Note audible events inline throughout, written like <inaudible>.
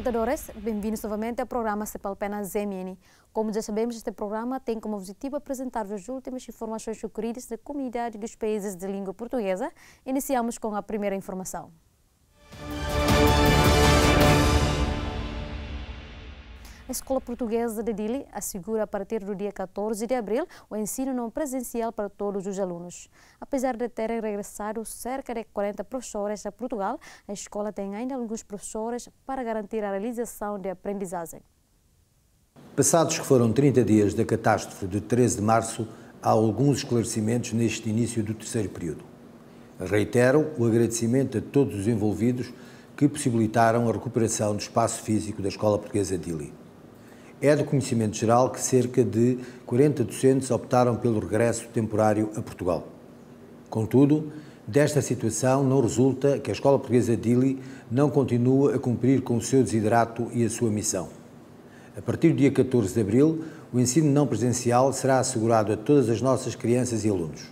telespectadores, bem-vindos novamente ao programa Cepalpena ZMN. Como já sabemos, este programa tem como objetivo apresentar-vos as últimas informações ocorridas da comunidade dos países de língua portuguesa. Iniciamos com a primeira informação. A Escola Portuguesa de Dili assegura a partir do dia 14 de abril o ensino não presencial para todos os alunos. Apesar de terem regressado cerca de 40 professores a Portugal, a escola tem ainda alguns professores para garantir a realização de aprendizagem. Passados que foram 30 dias da catástrofe de 13 de março, há alguns esclarecimentos neste início do terceiro período. Reitero o agradecimento a todos os envolvidos que possibilitaram a recuperação do espaço físico da Escola Portuguesa de Dili. É do conhecimento geral que cerca de 40 docentes optaram pelo regresso temporário a Portugal. Contudo, desta situação não resulta que a Escola Portuguesa Dili não continue a cumprir com o seu desiderato e a sua missão. A partir do dia 14 de abril, o ensino não presencial será assegurado a todas as nossas crianças e alunos.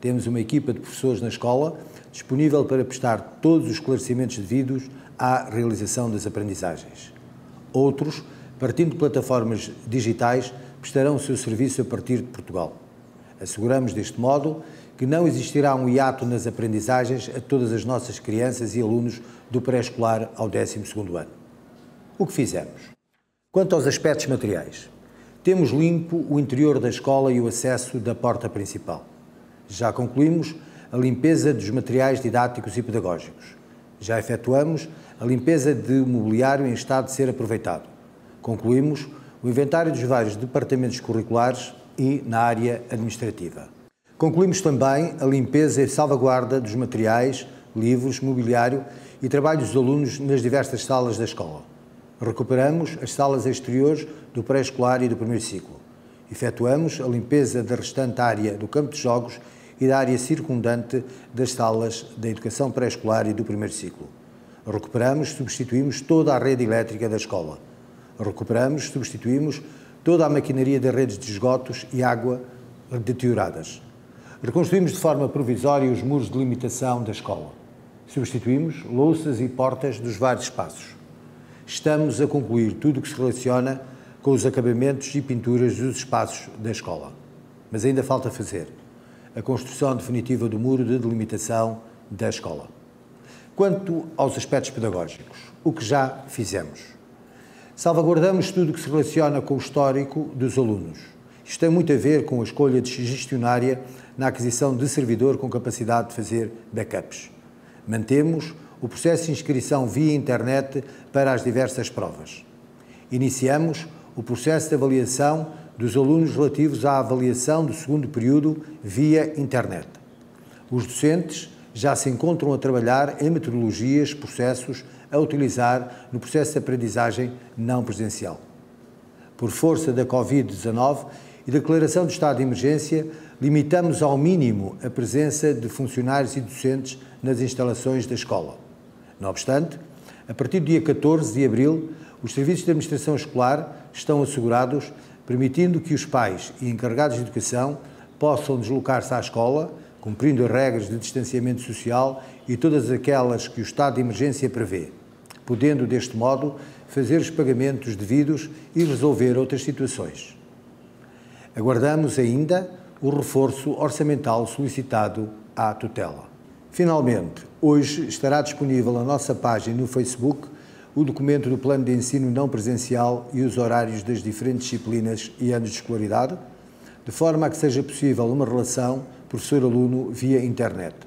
Temos uma equipa de professores na escola disponível para prestar todos os esclarecimentos devidos à realização das aprendizagens. Outros partindo de plataformas digitais, prestarão o seu serviço a partir de Portugal. Asseguramos deste modo que não existirá um hiato nas aprendizagens a todas as nossas crianças e alunos do pré-escolar ao 12º ano. O que fizemos? Quanto aos aspectos materiais, temos limpo o interior da escola e o acesso da porta principal. Já concluímos a limpeza dos materiais didáticos e pedagógicos. Já efetuamos a limpeza de mobiliário em estado de ser aproveitado concluímos o inventário dos vários departamentos curriculares e na área administrativa. Concluímos também a limpeza e salvaguarda dos materiais, livros, mobiliário e trabalhos dos alunos nas diversas salas da escola. Recuperamos as salas exteriores do pré-escolar e do primeiro ciclo. Efetuamos a limpeza da restante área do campo de jogos e da área circundante das salas da educação pré-escolar e do primeiro ciclo. Recuperamos, substituímos toda a rede elétrica da escola Recuperamos, substituímos toda a maquinaria das redes de esgotos e água deterioradas. Reconstruímos de forma provisória os muros de limitação da escola. Substituímos louças e portas dos vários espaços. Estamos a concluir tudo o que se relaciona com os acabamentos e pinturas dos espaços da escola. Mas ainda falta fazer a construção definitiva do muro de delimitação da escola. Quanto aos aspectos pedagógicos, o que já fizemos? Salvaguardamos tudo o que se relaciona com o histórico dos alunos. Isto tem muito a ver com a escolha de gestionária na aquisição de servidor com capacidade de fazer backups. Mantemos o processo de inscrição via internet para as diversas provas. Iniciamos o processo de avaliação dos alunos relativos à avaliação do segundo período via internet. Os docentes já se encontram a trabalhar em metodologias, processos a utilizar no processo de aprendizagem não presencial. Por força da Covid-19 e da declaração de estado de emergência, limitamos ao mínimo a presença de funcionários e docentes nas instalações da escola. Não obstante, a partir do dia 14 de abril, os serviços de administração escolar estão assegurados, permitindo que os pais e encarregados de educação possam deslocar-se à escola, cumprindo as regras de distanciamento social e todas aquelas que o estado de emergência prevê, podendo, deste modo, fazer os pagamentos devidos e resolver outras situações. Aguardamos ainda o reforço orçamental solicitado à tutela. Finalmente, hoje estará disponível na nossa página no Facebook o documento do Plano de Ensino Não Presencial e os horários das diferentes disciplinas e anos de escolaridade, de forma a que seja possível uma relação professor-aluno via internet.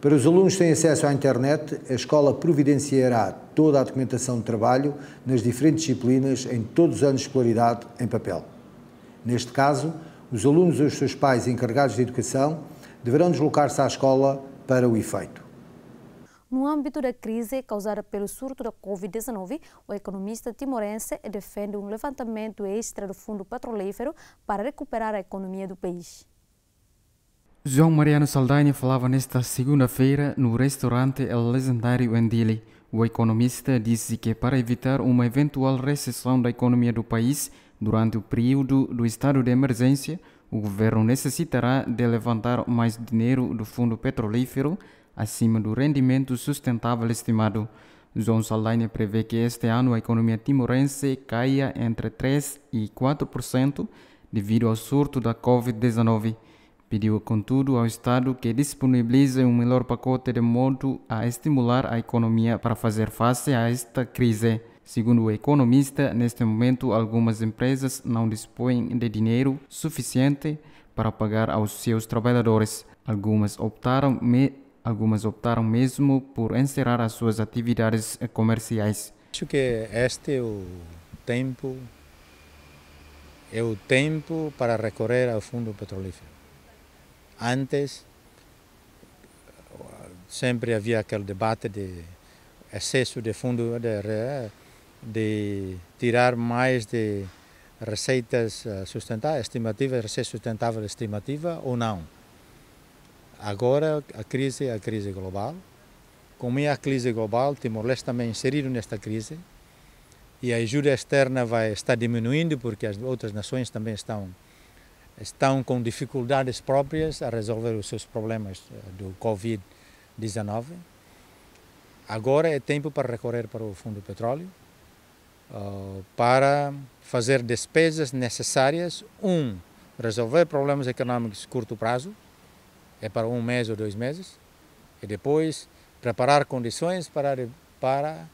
Para os alunos que têm acesso à internet, a escola providenciará toda a documentação de trabalho nas diferentes disciplinas em todos os anos de escolaridade em papel. Neste caso, os alunos ou os seus pais encarregados de educação deverão deslocar-se à escola para o efeito. No âmbito da crise causada pelo surto da Covid-19, o economista timorense defende um levantamento extra do fundo petrolífero para recuperar a economia do país. João Mariano Saldanha falava nesta segunda-feira no restaurante El Legendário em Dili. O economista disse que para evitar uma eventual recessão da economia do país durante o período do estado de emergência, o governo necessitará de levantar mais dinheiro do fundo petrolífero acima do rendimento sustentável estimado. João Saldanha prevê que este ano a economia timorense caia entre 3% e 4% devido ao surto da Covid-19. Pediu, contudo, ao Estado que disponibilize um melhor pacote de modo a estimular a economia para fazer face a esta crise. Segundo o economista, neste momento algumas empresas não dispõem de dinheiro suficiente para pagar aos seus trabalhadores. Algumas optaram, me, algumas optaram mesmo por encerrar as suas atividades comerciais. Acho que este é o tempo é o tempo para recorrer ao fundo petrolífero. Antes sempre havia aquele debate de excesso de fundo de, de tirar mais de receitas eh, sustentáveis, estimativas, receita sustentável estimativa ou não. Agora a crise é a crise global. Como é a crise global, Timor-Leste também inserido nesta crise e a ajuda externa vai estar diminuindo porque as outras nações também estão estão com dificuldades próprias a resolver os seus problemas eh, do Covid-19. Agora é tempo para recorrer para o Fundo de Petróleo uh, para fazer despesas necessárias. Um, resolver problemas econômicos de curto prazo, é para um mês ou dois meses, e depois preparar condições para, para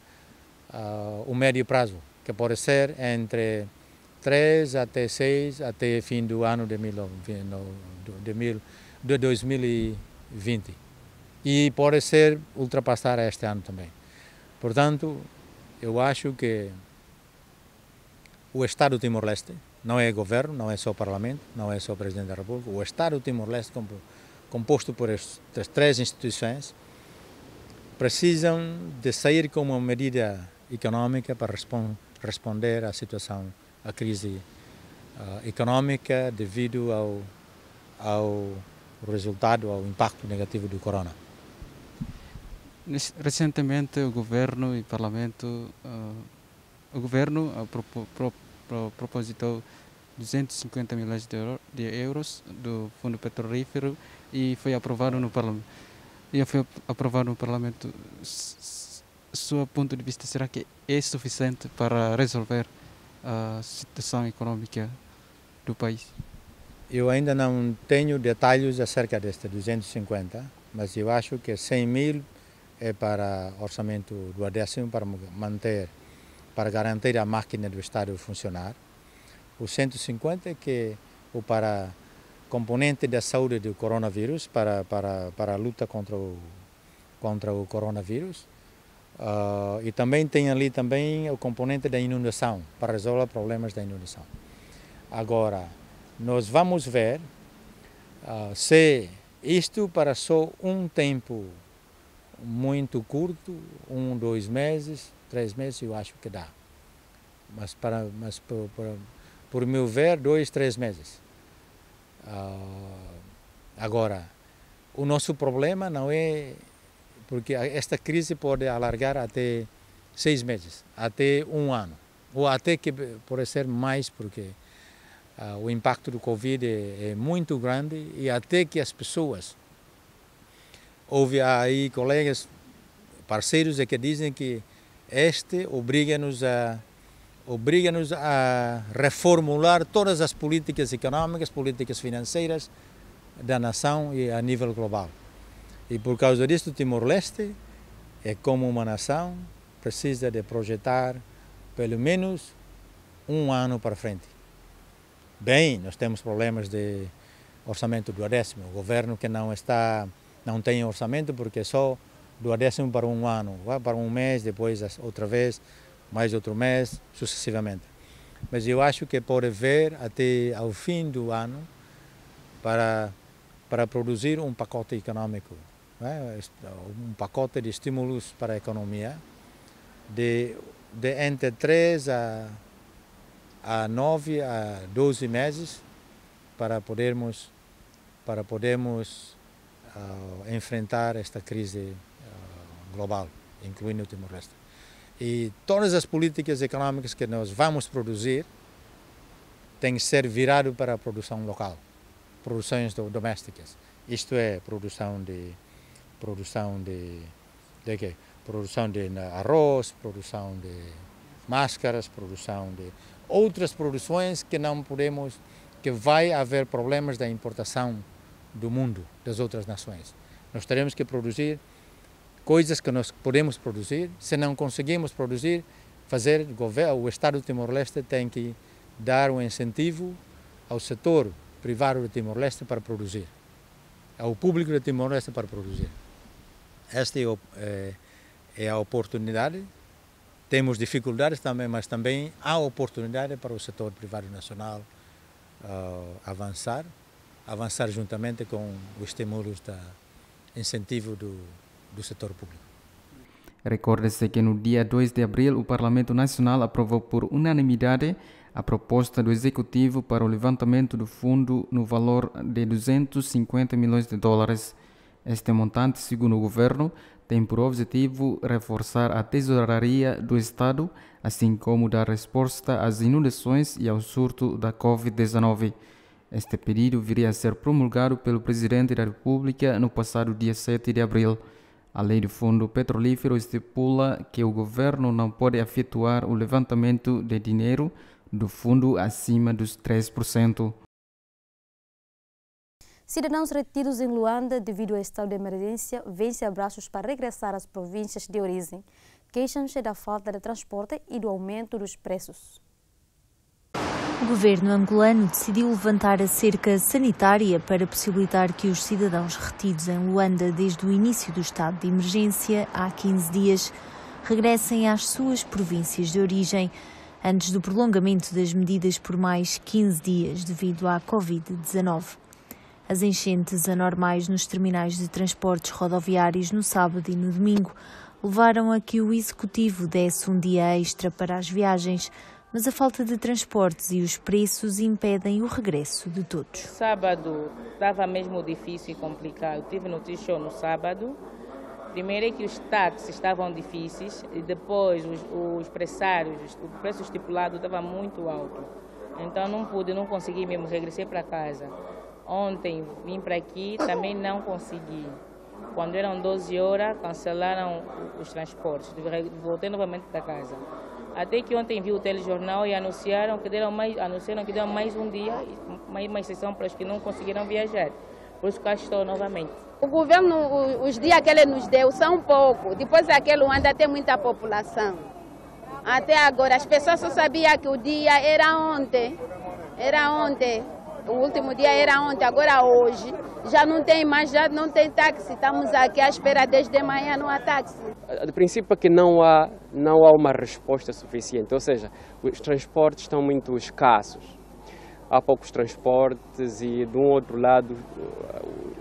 uh, o médio prazo, que pode ser entre 3 até 6, até fim do ano de, mil, de, mil, de 2020. E pode ser ultrapassar este ano também. Portanto, eu acho que o Estado Timor-Leste, não é governo, não é só parlamento, não é só presidente da República, o Estado Timor-Leste, composto por estas três instituições, precisam de sair com uma medida econômica para responder à situação, à crise uh, econômica devido ao, ao resultado, ao impacto negativo do corona. Recentemente o governo e o parlamento, uh, o governo uh, pro, pro, pro, propositou 250 milhões de, euro, de, euros do fundo petrolífero e foi aprovado no parlamento. E foi aprovado no parlamento seu ponto de vista, será que é suficiente para resolver a situação econômica do país? Eu ainda não tenho detalhes acerca deste 250, mas eu acho que 100 mil é para orçamento do décimo para manter, para garantir a máquina do Estado funcionar. O 150 é que o para componente da saúde do coronavírus, para, para, para a luta contra o, contra o coronavírus. Uh, e também tem ali também o componente da inundação, para resolver problemas da inundação. Agora, nós vamos ver uh, se isto para só um tempo muito curto, um, dois meses, três meses, eu acho que dá. Mas, para, mas por, por, por meu ver, dois, três meses. Uh, agora, o nosso problema não é porque esta crise pode alargar até seis meses, até um ano, ou até que pode ser mais, porque uh, o impacto do Covid é, é, muito grande e até que as pessoas, houve aí colegas, parceiros que dizem que este obriga-nos a obriga-nos a reformular todas as políticas econômicas, políticas financeiras da nação e a nível global. E por causa disso, Timor-Leste é como uma nação, precisa de projetar pelo menos um ano para frente. Bem, nós temos problemas de orçamento do décimo, o governo que não está, não tem orçamento porque só do décimo para um ano, para um mês, depois outra vez, mais outro mês, sucessivamente. Mas eu acho que pode ver até ao fim do ano para, para produzir um pacote econômico né, um pacote de estímulos para a economia de, de entre 3 a, a 9 a 12 meses para podermos, para podermos uh, enfrentar esta crise uh, global, incluindo o Timor-Leste. E todas as políticas econômicas que nós vamos produzir têm que ser virado para a produção local, produções domésticas. Isto é, produção de produção de De quê? Produção de arroz, produção de máscaras, produção de outras produções que não podemos, que vai haver problemas da importação do mundo, das outras nações. Nós teremos que produzir coisas que nós podemos produzir. Se não conseguimos produzir, fazer o Estado de Timor-Leste tem que dar um incentivo ao setor privado de Timor-Leste para produzir, ao público de Timor-Leste para produzir. Esta é, é, é a oportunidade. Temos dificuldades também, mas também há oportunidade para o setor privado nacional uh, avançar, avançar juntamente com os estímulos da incentivo do, do setor público. Recorda-se que no dia 2 de abril o Parlamento Nacional aprovou por unanimidade a proposta do Executivo para o levantamento do fundo no valor de 250 milhões de dólares. Este montante, segundo o governo, tem por objetivo reforçar a tesouraria do Estado, assim como dar resposta às inundações e ao surto da Covid-19. Este pedido viria a ser promulgado pelo Presidente da República no passado dia 7 de abril. A lei do Fundo Petrolífero estipula que o governo não pode efetuar o levantamento de dinheiro do fundo acima dos 3%. Cidadãos retidos em Luanda devido ao estado de emergência vencem abraços para regressar às províncias de origem. Queixam-se da falta de transporte e do aumento dos preços. O governo angolano decidiu levantar a cerca sanitária para possibilitar que os cidadãos retidos em Luanda desde o início do estado de emergência, há 15 dias, regressem às suas províncias de origem, antes do prolongamento das medidas por mais 15 dias devido à Covid-19. As enchentes anormais nos terminais de transportes rodoviários no sábado e no domingo levaram a que o executivo desse um dia extra para as viagens mas a falta de transportes e os preços impedem o regresso de todos. Sábado estava mesmo difícil e complicado. Tive notícia no sábado. Primeiro é que os táxis estavam difíceis e depois os, os pressários, o preço estipulado estava muito alto. Então não pude, não consegui mesmo, regressei para casa. Ontem vim para aqui, também não consegui. Quando eram 12 horas, cancelaram os transportes. Voltei novamente para casa. Até que ontem vi o telejornal e anunciaram que deram mais, anunciaram que deram mais um dia, mais uma exceção para os que não conseguiram viajar. Por isso cá estou novamente. O governo, os dias que ele nos deu são pouco. Depois daquele ainda tem muita população. Até agora, as pessoas só sabiam que o dia era ontem. Era ontem. O último dia era ontem, agora hoje. Já não tem mais, já não tem táxi. Estamos aqui à espera desde manhã, não há táxi. De princípio é que não há, não há uma resposta suficiente, ou seja, os transportes estão muito escassos. Há poucos transportes e, de um outro lado,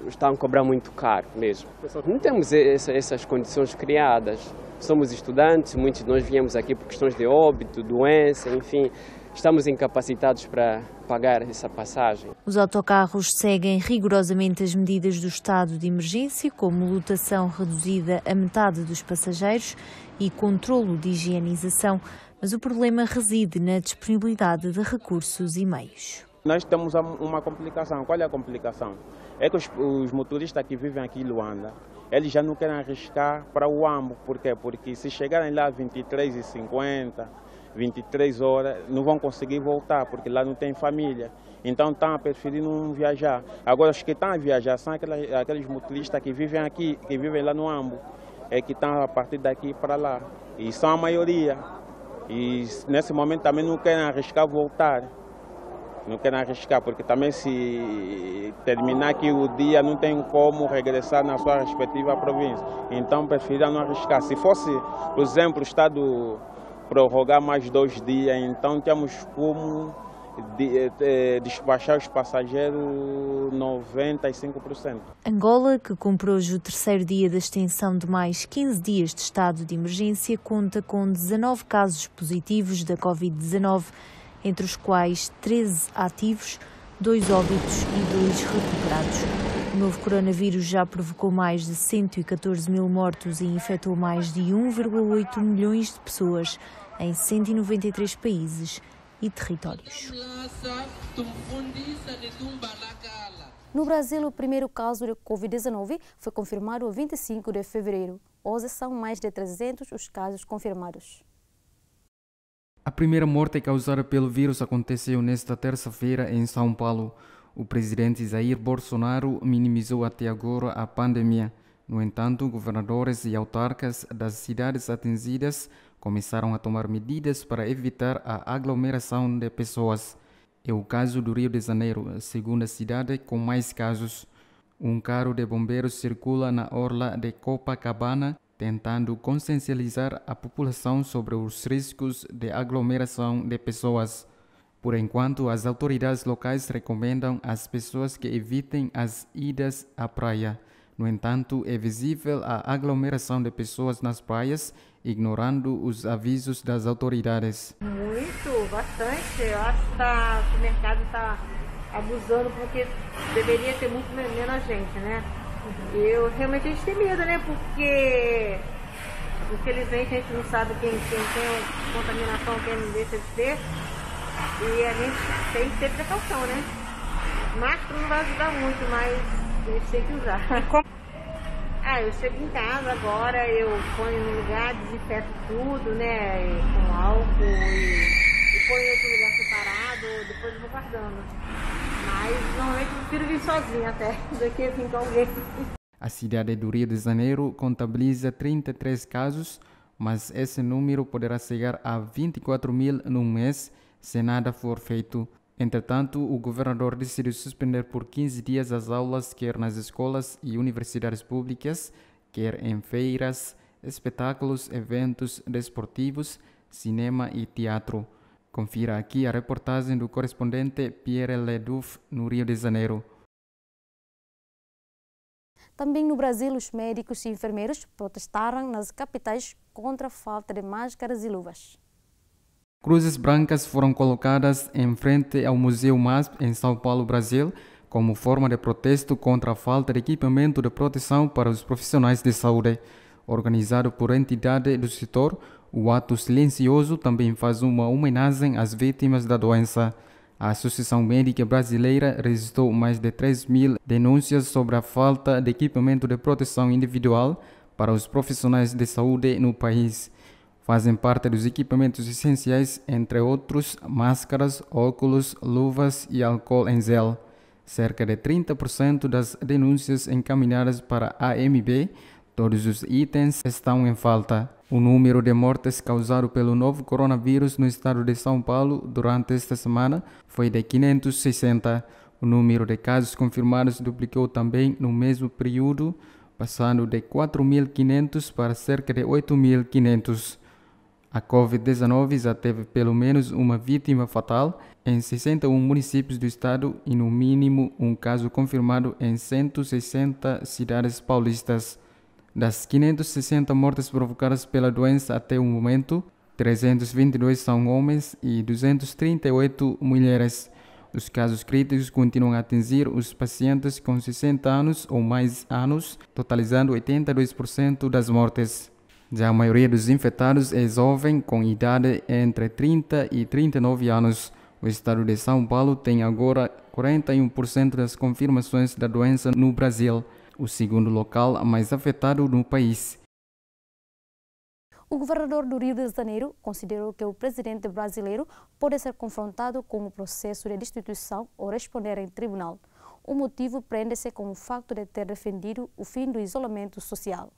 estão a cobrar muito caro mesmo. Não temos essas condições criadas. Somos estudantes, muitos de nós viemos aqui por questões de óbito, doença, enfim estamos incapacitados para pagar essa passagem. Os autocarros seguem rigorosamente as medidas do estado de emergência, como lotação reduzida a metade dos passageiros e controlo de higienização, mas o problema reside na disponibilidade de recursos e meios. Nós temos uma complicação. Qual é a complicação? É que os, os motoristas que vivem aqui em Luanda, eles já não querem arriscar para o AMBO. Por quê? Porque se chegarem lá 23h50, 23 horas, não vão conseguir voltar, porque lá não tem família. Então estão a preferir não viajar. Agora, os que estão a viajar são aqueles, aqueles motoristas que vivem aqui, que vivem lá no Ambo, é que estão a partir daqui para lá. E são a maioria. E nesse momento também não querem arriscar voltar. Não querem arriscar, porque também se terminar aqui o dia não tem como regressar na sua respectiva província. Então preferiram não arriscar. Se fosse, por exemplo, o Estado prorrogar mais dois dias, então temos como de, de, despachar os passageiros 95%. Angola, que comprou hoje o terceiro dia da extensão de mais 15 dias de estado de emergência, conta com 19 casos positivos da Covid-19, entre os quais 13 ativos, dois óbitos e dois recuperados. O novo coronavírus já provocou mais de 114 mil mortos e infectou mais de 1,8 milhões de pessoas em 193 países e territórios. No Brasil, o primeiro caso de Covid-19 foi confirmado a 25 de fevereiro. Hoje são mais de 300 os casos confirmados. A primeira morte causada pelo vírus aconteceu nesta terça-feira em São Paulo. O presidente Jair Bolsonaro minimizou até agora a pandemia. No entanto, governadores e autarcas das cidades atingidas começaram a tomar medidas para evitar a aglomeração de pessoas. É o caso do Rio de Janeiro, a segunda cidade com mais casos. Um carro de bombeiros circula na orla de Copacabana tentando consciencializar a população sobre os riscos de aglomeração de pessoas. Por enquanto, as autoridades locais recomendam às pessoas que evitem as idas à praia. No entanto, é visível a aglomeração de pessoas nas praias, ignorando os avisos das autoridades. Muito, bastante. Eu acho que tá, o mercado está abusando porque deveria ter muito menos gente, né? Eu realmente a gente tem medo, né? Porque infelizmente a gente não sabe quem, quem tem contaminação, quem não deixa de ter. E a gente tem que ter precaução, né? Máscara não vai ajudar muito, mas a gente tem que usar. Ah, eu chego em casa agora, eu ponho no lugar, desinfeto tudo, né? Com álcool e, e ponho em outro lugar separado, depois eu vou guardando. Mas normalmente eu prefiro vir sozinha até <laughs> do que vir com alguém. A cidade do Rio de Janeiro contabiliza 33 casos, mas esse número poderá chegar a 24 mil num mês se nada for feito. Entretanto, o governador decidiu suspender por 15 dias as aulas, quer nas escolas e universidades públicas, quer em feiras, espetáculos, eventos desportivos, cinema e teatro. Confira aqui a reportagem do correspondente Pierre Ledouf, no Rio de Janeiro. Também no Brasil, os médicos e enfermeiros protestaram nas capitais contra a falta de máscaras e luvas. Cruzes brancas foram colocadas em frente ao Museu MASP em São Paulo, Brasil, como forma de protesto contra a falta de equipamento de proteção para os profissionais de saúde. Organizado por entidade do setor, o ato silencioso também faz uma homenagem às vítimas da doença. A Associação Médica Brasileira registrou mais de 3 mil denúncias sobre a falta de equipamento de proteção individual para os profissionais de saúde no país. Fazem parte dos equipamentos essenciais, entre outros, máscaras, óculos, luvas e álcool em gel. Cerca de 30% das denúncias encaminhadas para a AMB, todos os itens estão em falta. O número de mortes causado pelo novo coronavírus no estado de São Paulo durante esta semana foi de 560. O número de casos confirmados duplicou também no mesmo período, passando de 4.500 para cerca de 8.500. A Covid-19 já teve pelo menos uma vítima fatal em 61 municípios do estado e, no mínimo, um caso confirmado em 160 cidades paulistas. Das 560 mortes provocadas pela doença até o momento, 322 são homens e 238 mulheres. Os casos críticos continuam a atingir os pacientes com 60 anos ou mais anos, totalizando 82% das mortes. Já a maioria dos infectados é jovem, com idade entre 30 e 39 anos. O estado de São Paulo tem agora 41% das confirmações da doença no Brasil o segundo local mais afetado no país. O governador do Rio de Janeiro considerou que o presidente brasileiro pode ser confrontado com o processo de destituição ou responder em tribunal. O motivo prende-se com o facto de ter defendido o fim do isolamento social.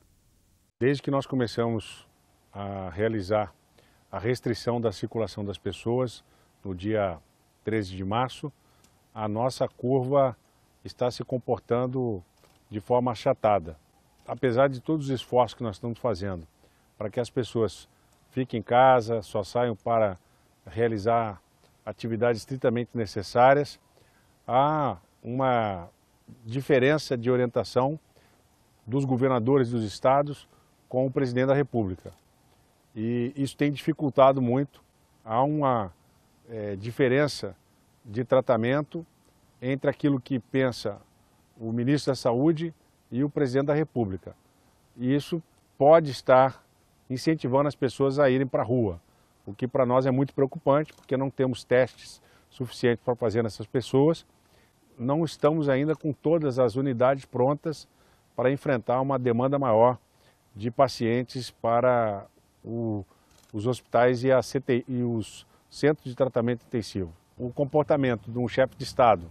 Desde que nós começamos a realizar a restrição da circulação das pessoas no dia 13 de março, a nossa curva está se comportando de forma achatada. Apesar de todos os esforços que nós estamos fazendo para que as pessoas fiquem em casa, só saiam para realizar atividades estritamente necessárias, há uma diferença de orientação dos governadores dos estados com o presidente da República. E isso tem dificultado muito, há uma é, diferença de tratamento entre aquilo que pensa o ministro da Saúde e o presidente da República. E isso pode estar incentivando as pessoas a irem para a rua, o que para nós é muito preocupante, porque não temos testes suficientes para fazer nessas pessoas. Não estamos ainda com todas as unidades prontas para enfrentar uma demanda maior de pacientes para o, os hospitais e, CTI, e, os centros de tratamento intensivo. O comportamento de um chefe de Estado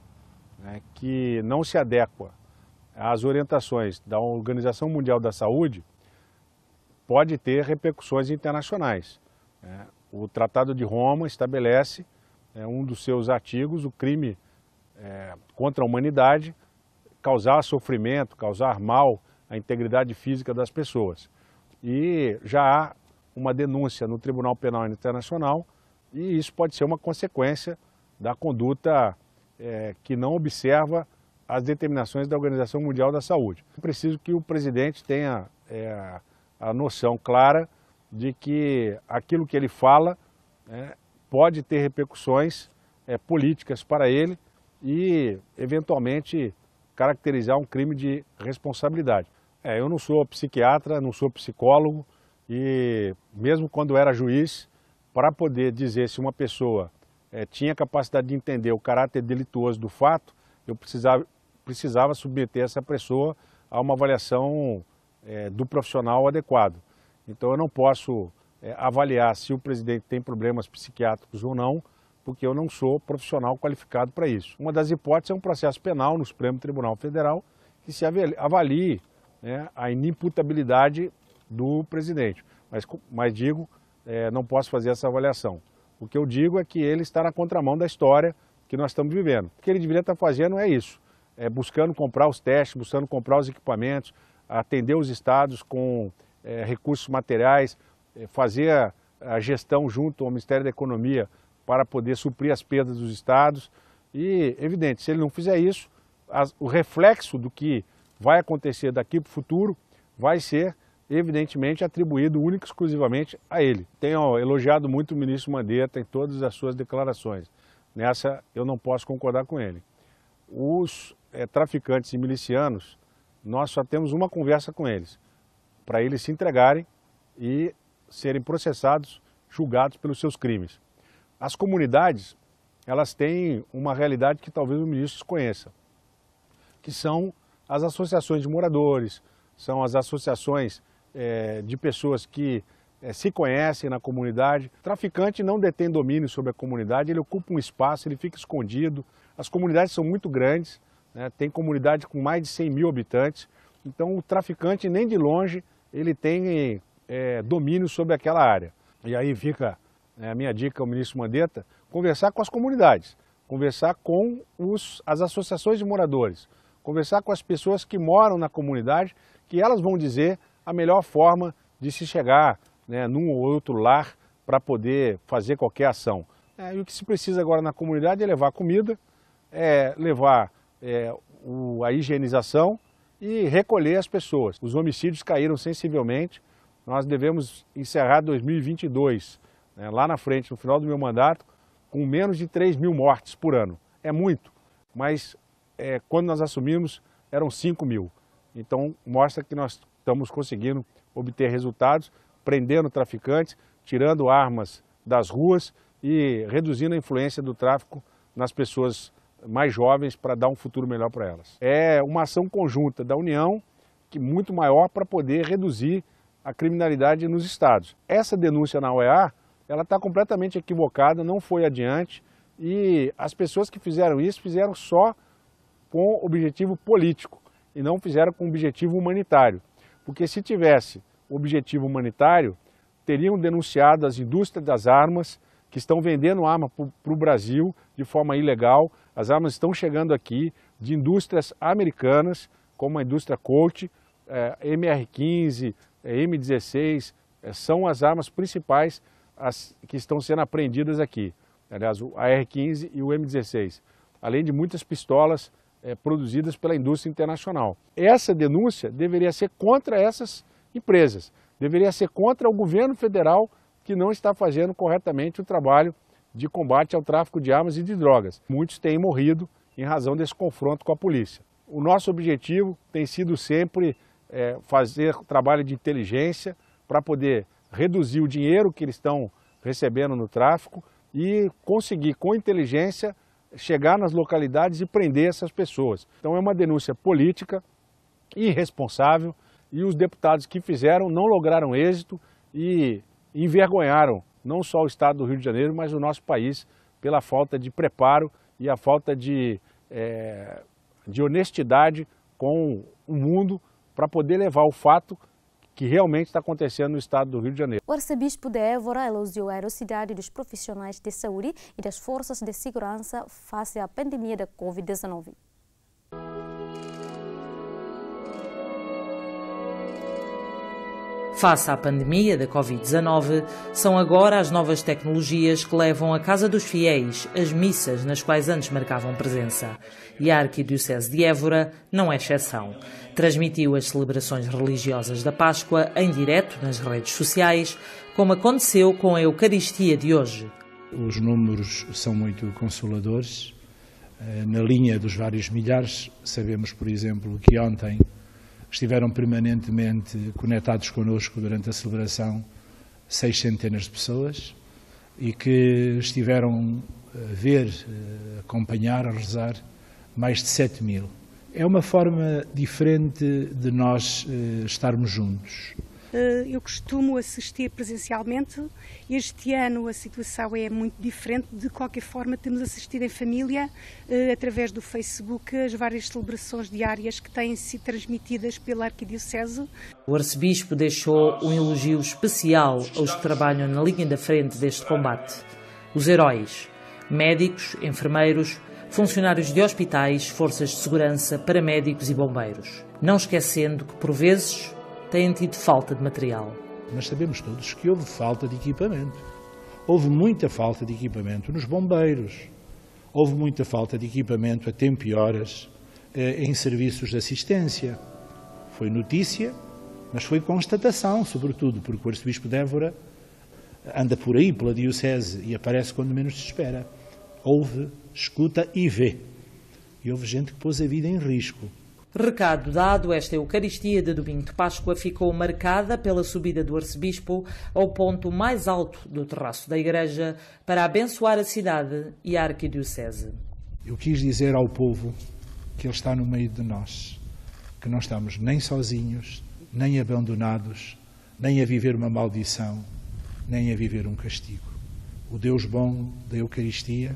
né, que não se adequa às orientações da Organização Mundial da Saúde pode ter repercussões internacionais. Né. O Tratado de Roma estabelece é, um dos seus artigos, o crime é, contra a humanidade, causar sofrimento, causar mal à integridade física das pessoas. E já há uma denúncia no Tribunal Penal Internacional e isso pode ser uma consequência da conduta é, que não observa as determinações da Organização Mundial da Saúde. É preciso que o presidente tenha é, a noção clara de que aquilo que ele fala é, pode ter repercussões é, políticas para ele e, eventualmente, caracterizar um crime de responsabilidade. É, eu não sou psiquiatra, não sou psicólogo e, mesmo quando era juiz, para poder dizer se uma pessoa é, tinha capacidade de entender o caráter delituoso do fato, eu precisava, precisava submeter essa pessoa a uma avaliação é, do profissional adequado. Então eu não posso é, avaliar se o presidente tem problemas psiquiátricos ou não, porque eu não sou profissional qualificado para isso. Uma das hipóteses é um processo penal no Supremo Tribunal Federal que se avalie né, a inimputabilidade do presidente. Mas, mas digo, é, não posso fazer essa avaliação. O que eu digo é que ele está na contramão da história que nós estamos vivendo. O que ele deveria estar fazendo é isso, é buscando comprar os testes, buscando comprar os equipamentos, atender os estados com é, recursos materiais, é, fazer a, a gestão junto ao Ministério da Economia para poder suprir as perdas dos estados. E, evidente, se ele não fizer isso, as, o reflexo do que vai acontecer daqui para o futuro vai ser, evidentemente, atribuído único e exclusivamente a ele. Tenho elogiado muito o ministro Mandetta em todas as suas declarações. Nessa, eu não posso concordar com ele. Os é, traficantes e milicianos, nós só temos uma conversa com eles, para eles se entregarem e serem processados, julgados pelos seus crimes. As comunidades, elas têm uma realidade que talvez o ministro desconheça, que são as associações de moradores, são as associações é, de pessoas que é, se conhecem na comunidade. O traficante não detém domínio sobre a comunidade, ele ocupa um espaço, ele fica escondido. As comunidades são muito grandes, né? tem comunidade com mais de 100 mil habitantes, então o traficante nem de longe ele tem é, domínio sobre aquela área. E aí fica é a minha dica ao ministro Mandetta, conversar com as comunidades, conversar com os, as associações de moradores, conversar com as pessoas que moram na comunidade, que elas vão dizer a melhor forma de se chegar né, num ou outro lar para poder fazer qualquer ação. É, e o que se precisa agora na comunidade é levar comida, é, levar é, o, a higienização e recolher as pessoas. Os homicídios caíram sensivelmente, nós devemos encerrar 2022 né, lá na frente, no final do meu mandato, com menos de 3 mil mortes por ano. É muito, mas é, quando nós assumimos eram 5 mil. Então mostra que nós estamos conseguindo obter resultados, prendendo traficantes, tirando armas das ruas e reduzindo a influência do tráfico nas pessoas mais jovens para dar um futuro melhor para elas. É uma ação conjunta da União, que muito maior para poder reduzir a criminalidade nos estados. Essa denúncia na OEA ela está completamente equivocada, não foi adiante e as pessoas que fizeram isso fizeram só com objetivo político e não fizeram com objetivo humanitário. Porque se tivesse objetivo humanitário, teriam denunciado as indústrias das armas que estão vendendo arma para o Brasil de forma ilegal. As armas estão chegando aqui de indústrias americanas, como a indústria Colt, é, MR-15, é, M16, é, são as armas principais as que estão sendo apreendidas aqui. Aliás, o AR-15 e o M16, além de muitas pistolas é, produzidas pela indústria internacional. Essa denúncia deveria ser contra essas empresas, deveria ser contra o governo federal que não está fazendo corretamente o trabalho de combate ao tráfico de armas e de drogas. Muitos têm morrido em razão desse confronto com a polícia. O nosso objetivo tem sido sempre é, fazer trabalho de inteligência para poder reduzir o dinheiro que eles estão recebendo no tráfico e conseguir, com inteligência, chegar nas localidades e prender essas pessoas. Então é uma denúncia política, irresponsável e os deputados que fizeram não lograram êxito e envergonharam não só o estado do Rio de Janeiro, mas o nosso país pela falta de preparo e a falta de, é, de honestidade com o mundo para poder levar o fato que realmente está acontecendo no estado do Rio de Janeiro. O arcebispo de Évora elogiou a heroicidade dos profissionais de saúde e das forças de segurança face à pandemia da Covid-19. Face à pandemia da Covid-19, são agora as novas tecnologias que levam à casa dos fiéis as missas nas quais antes marcavam presença. E a Arquidiocese de Évora não é exceção. Transmitiu as celebrações religiosas da Páscoa em direto nas redes sociais, como aconteceu com a Eucaristia de hoje. Os números são muito consoladores. Eh, na linha dos vários milhares, sabemos, por exemplo, que ontem estiveram permanentemente conectados connosco durante a celebração seis centenas de pessoas e que estiveram a ver, a acompanhar, a rezar mais de sete mil. É uma forma diferente de nós eh, estarmos juntos. Eh, eu costumo assistir presencialmente. Este ano a situação é muito diferente. De qualquer forma, temos assistido em família, eh, através do Facebook, as várias celebrações diárias que têm sido transmitidas pela Arquidiocese. O arcebispo deixou um elogio especial aos que trabalham na linha da frente deste combate. Os heróis, médicos, enfermeiros, funcionários de hospitais, forças de segurança, paramédicos e bombeiros. Não esquecendo que, por vezes, têm tido falta de material. Mas sabemos todos que houve falta de equipamento. Houve muita falta de equipamento nos bombeiros. Houve muita falta de equipamento a tempo e horas eh, em serviços de assistência. Foi notícia, mas foi constatação, sobretudo, porque o arcebispo de Évora anda por aí pela diocese e aparece quando menos se espera. Houve, escuta e vê. E houve gente que pôs a vida em risco. Recado dado, esta Eucaristia de domingo de Páscoa ficou marcada pela subida do arcebispo ao ponto mais alto do terraço da igreja para abençoar a cidade e a arquidiocese. Eu quis dizer ao povo que ele está no meio de nós, que não estamos nem sozinhos, nem abandonados, nem a viver uma maldição, nem a viver um castigo. O Deus bom da Eucaristia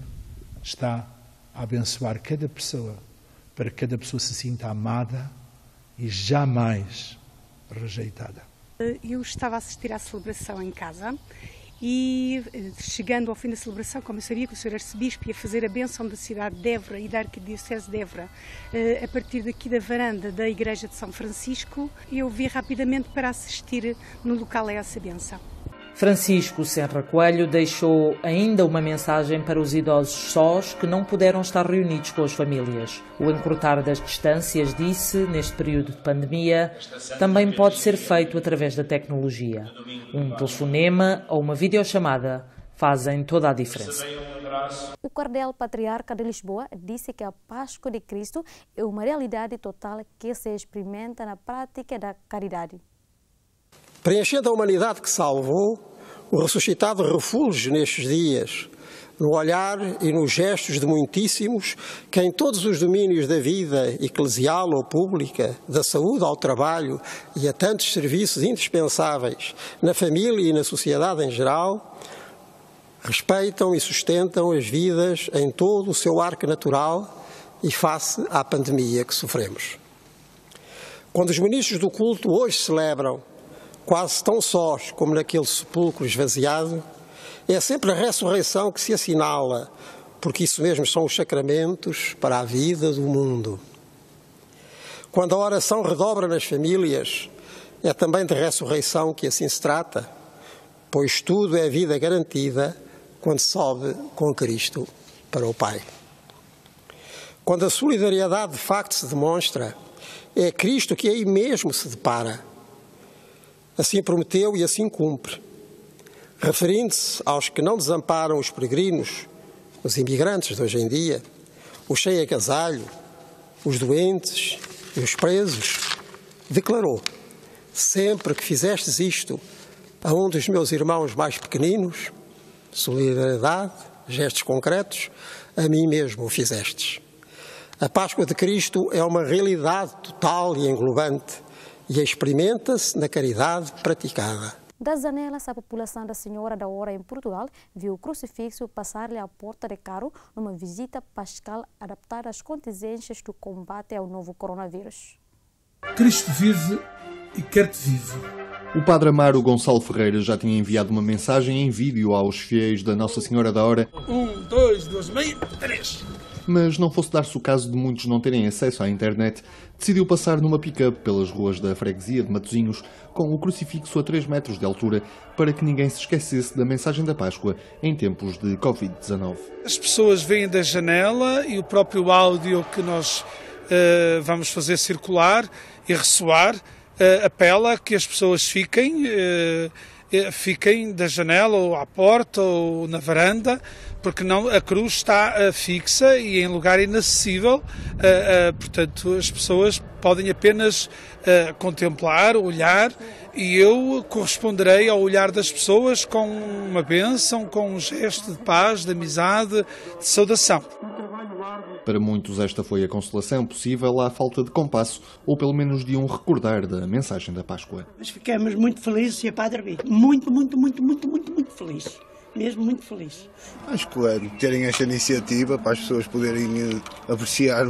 está a abençoar cada pessoa para que cada pessoa se sinta amada e jamais rejeitada. Eu estava a assistir à celebração em casa e, eh, chegando ao fim da celebração, como eu sabia que o Sr. Arcebispo ia fazer a benção da cidade de Évora e da Arquidiocese de Évora eh, a partir daqui da varanda da Igreja de São Francisco, eu vi rapidamente para assistir no local a essa benção. Francisco Serra Coelho deixou ainda uma mensagem para os idosos sós que não puderam estar reunidos com as famílias. O encurtar das distâncias, disse, neste período de pandemia, também pode ser feito através da tecnologia. Um telefonema ou uma videochamada fazem toda a diferença. O cardeal patriarca de Lisboa disse que a Páscoa de Cristo é uma realidade total que se experimenta na prática da caridade. Preenchendo a humanidade que salvou, o ressuscitado refulge nestes dias, no olhar e nos gestos de muitíssimos que em todos os domínios da vida eclesial ou pública, da saúde ao trabalho e a tantos serviços indispensáveis na família e na sociedade em geral, respeitam e sustentam as vidas em todo o seu arco natural e face à pandemia que sofremos. Quando os ministros do culto hoje celebram quase tão sós como naquele sepulcro esvaziado, é sempre a ressurreição que se assinala, porque isso mesmo são os sacramentos para a vida do mundo. Quando a oração redobra nas famílias, é também de ressurreição que assim se trata, pois tudo é vida garantida quando sobe com Cristo para o Pai. Quando a solidariedade de facto se demonstra, é Cristo que aí mesmo se depara Assim prometeu e assim cumpre. Referindo-se aos que não desamparam os peregrinos, os imigrantes de hoje em dia, os sem agasalho, os doentes e os presos, declarou: Sempre que fizestes isto a um dos meus irmãos mais pequeninos, solidariedade, gestos concretos, a mim mesmo o fizestes. A Páscoa de Cristo é uma realidade total e englobante e experimenta-se na caridade praticada. Das janelas, a população da Senhora da Hora em Portugal viu o crucifixo passar-lhe à porta de carro numa visita pascal adaptada às contingências do combate ao novo coronavírus. Cristo vive e quer-te vivo. O padre Amaro Gonçalo Ferreira já tinha enviado uma mensagem em vídeo aos fiéis da Nossa Senhora da Hora. Um, dois, dois, meio, três. Mas não fosse dar-se o caso de muitos não terem acesso à internet, decidiu passar numa pick-up pelas ruas da freguesia de Matosinhos com o crucifixo a 3 metros de altura para que ninguém se esquecesse da mensagem da Páscoa em tempos de Covid-19. As pessoas vêm da janela e o próprio áudio que nós uh, vamos fazer circular e ressoar uh, apela que as pessoas fiquem, uh, fiquem da janela ou à porta ou na varanda porque não, a cruz está uh, fixa e em lugar inacessível, uh, portanto as pessoas podem apenas contemplar, olhar e eu corresponderei ao olhar das pessoas com uma bênção, com um gesto de paz, de amizade, de saudação. Para muitos esta foi a consolação possível à falta de compasso, ou pelo menos de um recordar da mensagem da Páscoa. Mas ficamos muito felizes e a Padre muito, muito, muito, muito, muito, muito felizes mesmo muito feliz. Acho que é terem esta iniciativa para as pessoas poderem eh, apreciar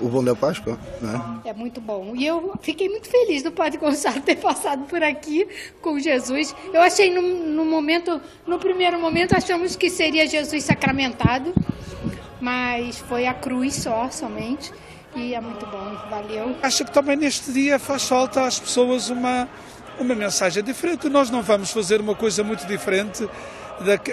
o bom da Páscoa, não é? É muito bom. E eu fiquei muito feliz do Padre Gonçalo ter <laughs> passado por aqui com Jesus. Eu achei no, no momento, no primeiro momento, achamos que seria Jesus sacramentado, mas foi a cruz só, somente. E é muito bom, valeu. Acho que também neste dia faz falta às pessoas uma, uma mensagem diferente. Nós não vamos fazer uma coisa muito diferente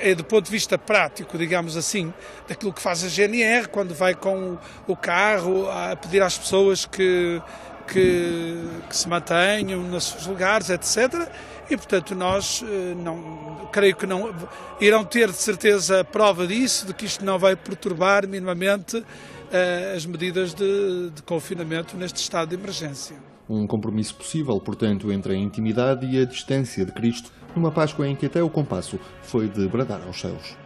é do ponto de vista prático, digamos assim, daquilo que faz a GNR quando vai com o carro a pedir às pessoas que, que, que se mantenham nos seus lugares, etc. E, portanto, nós eh, não, creio que não irão ter de certeza prova disso, de que isto não vai perturbar minimamente uh, as medidas de, de confinamento neste estado de emergência. Um compromisso possível, portanto, entre a intimidade e a distância de Cristo numa Páscoa em que até o compasso foi de bradar aos céus.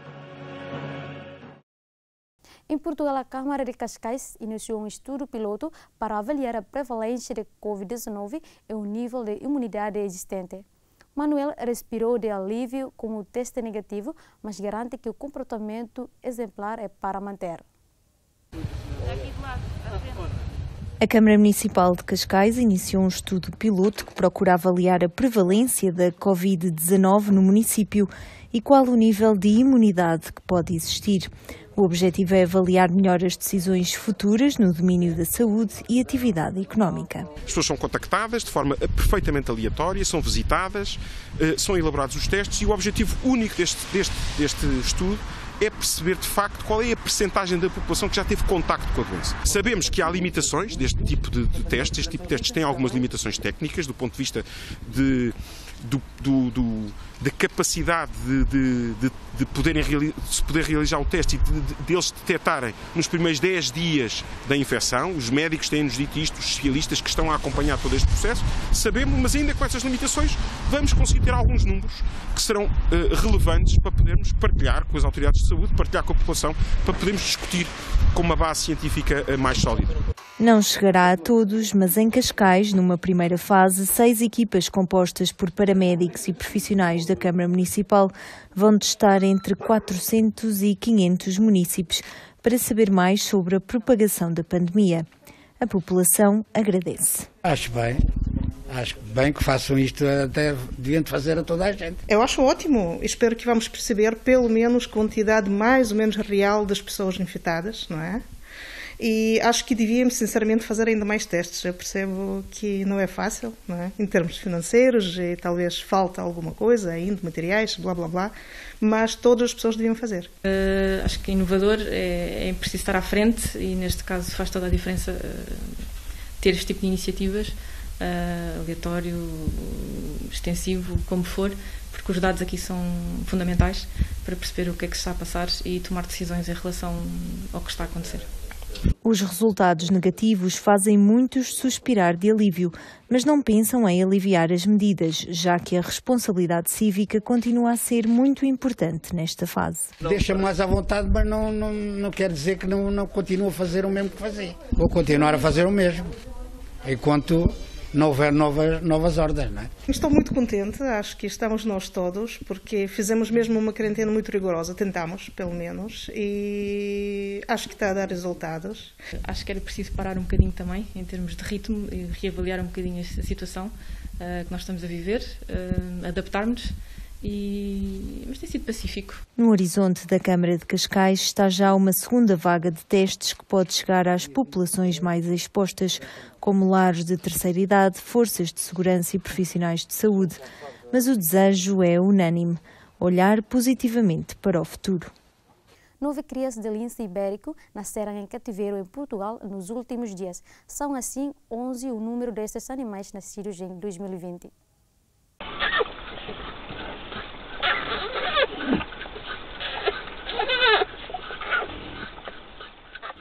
Em Portugal, a Câmara de Cascais iniciou um estudo piloto para avaliar a prevalência de Covid-19 e o nível de imunidade existente. Manuel respirou de alívio com o teste negativo, mas garante que o comportamento exemplar é para manter. A Câmara Municipal de Cascais iniciou um estudo piloto que procura avaliar a prevalência da Covid-19 no município e qual o nível de imunidade que pode existir. O objetivo é avaliar melhor as decisões futuras no domínio da saúde e atividade económica. As pessoas são contactadas de forma perfeitamente aleatória, são visitadas, eh, são elaborados os testes e o objetivo único deste, deste, deste estudo é perceber de facto qual é a percentagem da população que já teve contacto com a doença. Sabemos que há limitações deste tipo de, de testes, este tipo de testes tem algumas limitações técnicas do ponto de vista de, do, do, do da capacidade de, de, de, de poderem de se poder realizar o teste e de, eles detectarem nos primeiros 10 dias da infecção. Os médicos têm-nos dito isto, os especialistas que estão a acompanhar todo este processo. Sabemos, mas ainda com essas limitações, vamos conseguir ter alguns números que serão uh, relevantes para podermos partilhar com as autoridades de saúde, partilhar com a população, para podermos discutir com uma base científica uh, mais sólida. Não chegará a todos, mas em Cascais, numa primeira fase, seis equipas compostas por paramédicos e profissionais da Câmara Municipal vão testar entre 400 e 500 municípios para saber mais sobre a propagação da pandemia. A população agradece. Acho bem. Acho bem que façam isto, até deviam fazer a toda a gente. Eu acho ótimo. Espero que vamos perceber pelo menos quantidade mais ou menos real das pessoas infectadas, não é? E acho que devíamos, sinceramente, fazer ainda mais testes. Eu percebo que não é fácil, não é? em termos financeiros, e talvez falta alguma coisa ainda, materiais, blá blá blá, mas todas as pessoas deviam fazer. Uh, acho que inovador é, é preciso estar à frente e, neste caso, faz toda a diferença uh, ter este tipo de iniciativas, uh, aleatório, extensivo, como for, porque os dados aqui são fundamentais para perceber o que é que se está a passar e tomar decisões em relação ao que está a acontecer. Os resultados negativos fazem muitos suspirar de alívio, mas não pensam em aliviar as medidas, já que a responsabilidade cívica continua a ser muito importante nesta fase. Deixa-me mais à vontade, mas não, não, não quer dizer que não, não continuo a fazer o mesmo que fazia. Vou continuar a fazer o mesmo, enquanto, não houver novas, novas ordens, não é? Estou muito contente, acho que estamos nós todos, porque fizemos mesmo uma quarentena muito rigorosa, tentamos, pelo menos, e acho que está a dar resultados. Acho que era preciso parar um bocadinho também, em termos de ritmo, e reavaliar um bocadinho a situação uh, que nós estamos a viver, uh, adaptarmos e... mas tem sido pacífico. No horizonte da Câmara de Cascais está já uma segunda vaga de testes que pode chegar às populações mais expostas, como lares de terceira idade, forças de segurança e profissionais de saúde. Mas o desejo é unânime: olhar positivamente para o futuro. Nove crias de lince ibérico nasceram em cativeiro em Portugal nos últimos dias. São assim 11 o número destes animais nascidos em 2020.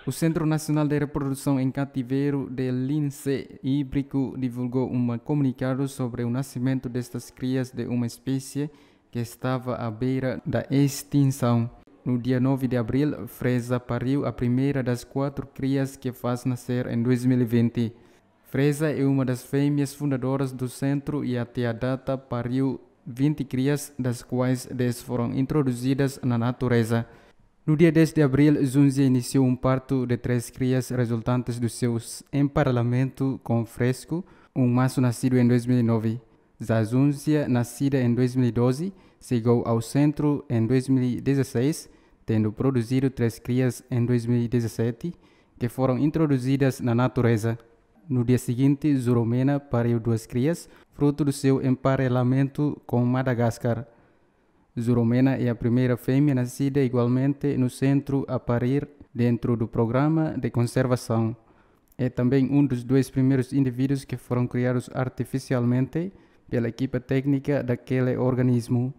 O Centro Nacional de Reprodução em Cativeiro de Lince Híbrico divulgou um comunicado sobre o nascimento destas crias de uma espécie que estava à beira da extinção. No dia 9 de abril, Fresa pariu a primeira das quatro crias que faz nascer em 2020. Fresa é uma das fêmeas fundadoras do centro e até a data pariu 20 crias, das quais 10 foram introduzidas na natureza. No dia 10 de abril, Zunzia iniciou um parto de três crias resultantes do seu emparelamento com Fresco, um macho nascido em 2009. Zazunzia, nascida em 2012, chegou ao centro em 2016, tendo produzido três crias em 2017, que foram introduzidas na natureza. No dia seguinte, Zuromena pariu duas crias, fruto do seu emparelamento com Madagascar. Zuromena é a primeira fêmea nascida igualmente no centro a parir dentro do programa de conservação. É também um dos dois primeiros indivíduos que foram criados artificialmente pela equipe técnica daquele organismo.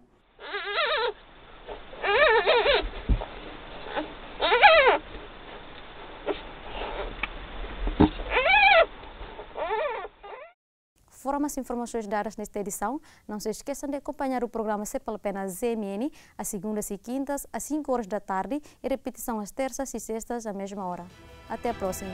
Foram as informações dadas nesta edição. Não se esqueçam de acompanhar o programa Cepal Pena ZMN às segundas e quintas, às 5 horas da tarde e repetição às terças e sextas à mesma hora. Até a próxima.